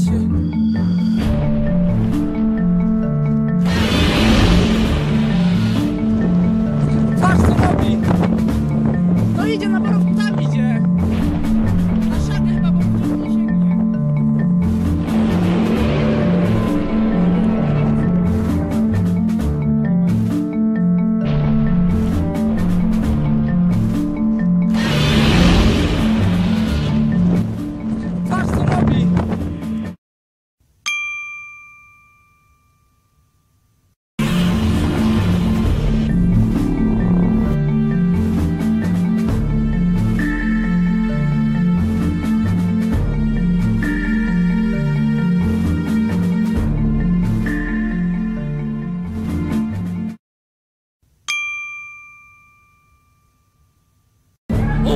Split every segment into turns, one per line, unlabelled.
心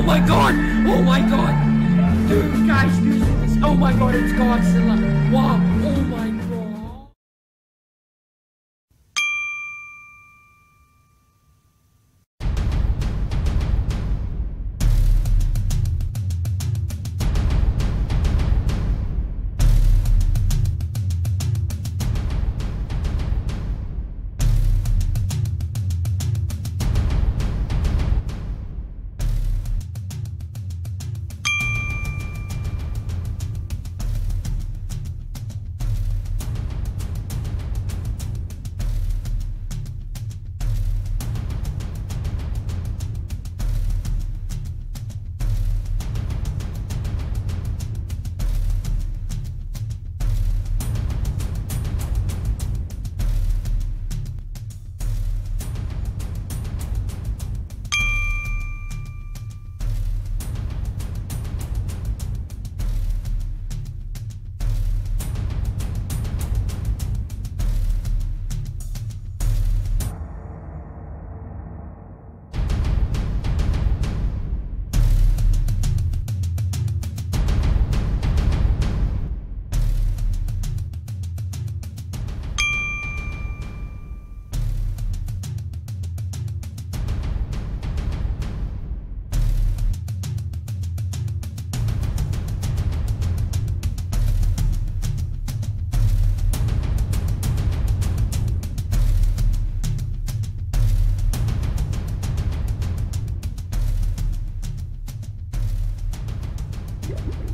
my god! Oh my god! Dude, guys, dude, oh my god, it's Godzilla. Wow. You